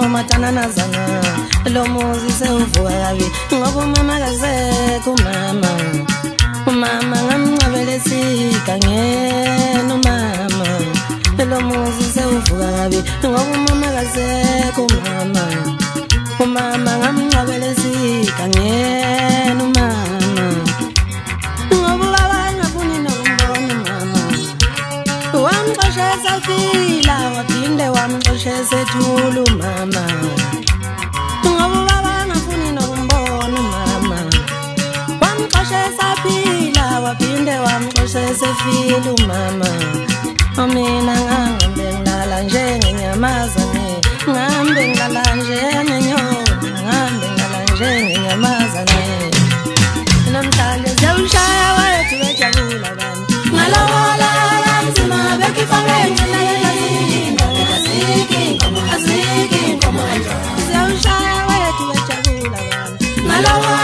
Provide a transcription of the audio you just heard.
watananazana lo muzi sewuvuka kabi ngoba umama kasekho umama. Umama ngamncabela esigangeni umama. Lo muzi sewuvuka kabi ngoba umama kasekho umama. Umama ngamncabela esigangeni umama. Ngoba ubaba engafuni nokumbona umama. Wamxosha esafila waphinde esethula umama ngoba ubaba engafuni nokumbona umama wamxosha esaphila waphinde wamxosha esefile umama. Mina ngangambe ngilala njengenyamazane ngambe ngilala njengenyoni Alaba.